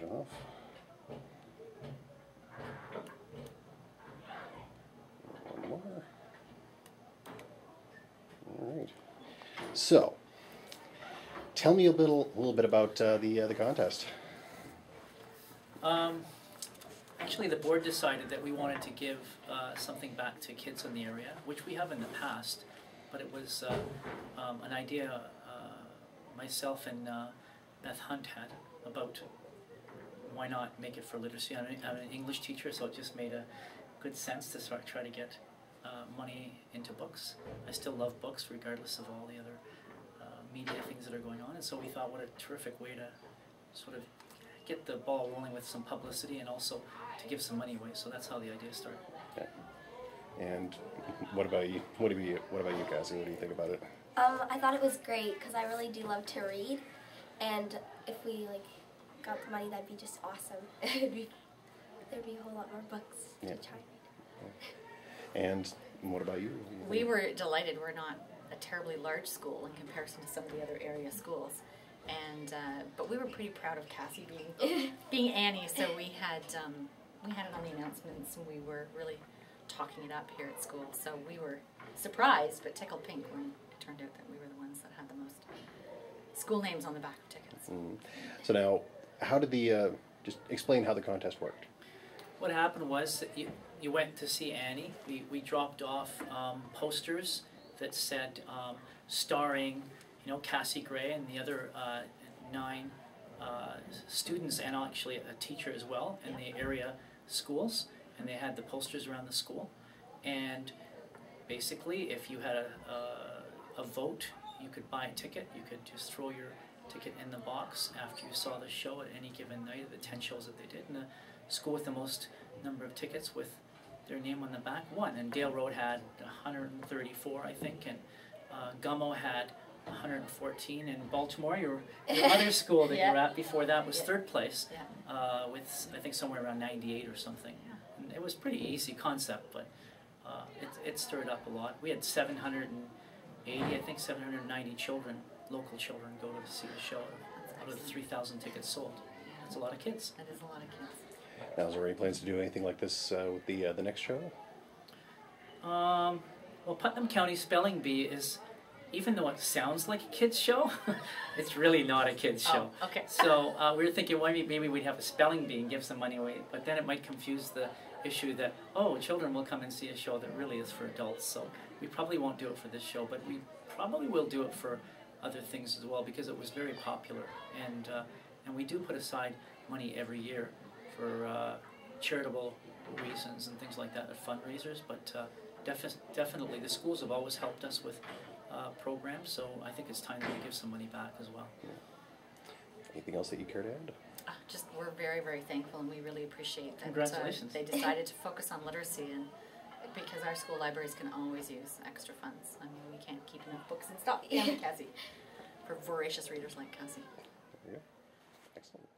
large enough. One more. All right. So, tell me a little, a little bit about uh, the uh, the contest. Um, actually, the board decided that we wanted to give uh, something back to kids in the area, which we have in the past, but it was uh, um, an idea uh, myself and uh, Beth Hunt had about why not make it for literacy. I'm, an- I'm an English teacher, so it just made a good sense to start try to get uh, money into books. I still love books, regardless of all the other uh, media things that are going on, and so we thought, what a terrific way to sort of get the ball rolling with some publicity and also to give some money away. So that's how the idea started. And what about you? What do you? What about you, Cassie? What do you think about it? Um, I thought it was great because I really do love to read, and if we like got the money, that'd be just awesome. It'd be, there'd be a whole lot more books Yeah. to try. And what about you? We were delighted. We're not a terribly large school in comparison to some of the other area schools, and uh, but we were pretty proud of Cassie being being Annie. So we had um, we had it on the announcements, and we were really talking it up here at school. So we were surprised, but tickled pink when it turned out that we were the ones that had the most school names on the back of tickets. Mhm. So now, how did the? Uh, just explain how the contest worked. What happened was that you, you went to see Annie. We, we dropped off um, posters that said um, starring, you know, Cassie Gray and the other uh, nine uh, students and actually a teacher as well in the area schools. And they had the posters around the school. And basically, if you had a, a, a vote, you could buy a ticket. You could just throw your ticket in the box after you saw the show at any given night of the 10 shows that they did. And the school with the most number of tickets with their name on the back won. And Dale Road had 134, I think, and uh, Gummo had 114. And Baltimore, your, your other school that you were at before that, was Yeah. third place Yeah. uh, with, I think, somewhere around 98 or something. Yeah. And it was pretty easy concept, but uh, it, it stirred up a lot. We had 780, I think 790 children, local children, go to see the show out of the 3,000 tickets sold. That's a lot of kids. That is a lot of kids. Now, is there any plans to do anything like this uh, with the uh, the next show? Um, well, Putnam County Spelling Bee is, even though it sounds like a kids show, it's really not a kids show. Oh, okay. So uh, we were thinking, well, maybe, maybe we'd have a spelling bee and give some money away, but then it might confuse the issue that oh, children will come and see a show that really is for adults. So we probably won't do it for this show, but we probably will do it for other things as well because it was very popular, and uh, and we do put aside money every year for uh, charitable reasons and things like that at fundraisers. But uh, defi- definitely, the schools have always helped us with uh, programs, so I think it's time that we give some money back as well. Anything else that you care to add? Uh, just we're very very thankful and we really appreciate that Congratulations. Uh, they decided to focus on literacy and because our school libraries can always use extra funds. I mean we can't keep enough books in stock, can Cassie? For voracious readers like Cassie. There you go. Excellent.